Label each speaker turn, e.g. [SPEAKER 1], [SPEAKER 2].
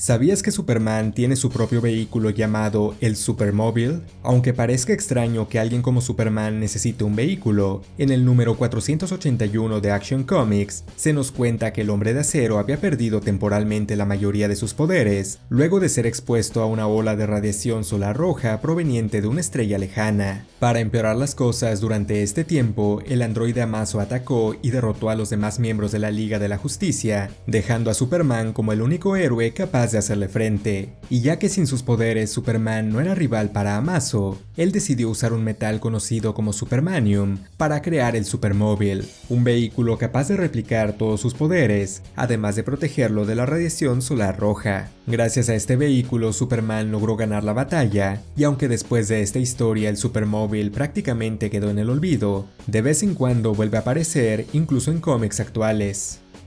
[SPEAKER 1] ¿Sabías que Superman tiene su propio vehículo llamado el Supermóvil? Aunque parezca extraño que alguien como Superman necesite un vehículo, en el número 481 de Action Comics se nos cuenta que el hombre de acero había perdido temporalmente la mayoría de sus poderes, luego de ser expuesto a una ola de radiación solar roja proveniente de una estrella lejana. Para empeorar las cosas, durante este tiempo, el androide Amazo atacó y derrotó a los demás miembros de la Liga de la Justicia, dejando a Superman como el único héroe capaz de hacerle frente, y ya que sin sus poderes Superman no era rival para Amazo, él decidió usar un metal conocido como Supermanium para crear el Supermóvil, un vehículo capaz de replicar todos sus poderes, además de protegerlo de la radiación solar roja. Gracias a este vehículo Superman logró ganar la batalla, y aunque después de esta historia el Supermóvil prácticamente quedó en el olvido, de vez en cuando vuelve a aparecer incluso en cómics actuales.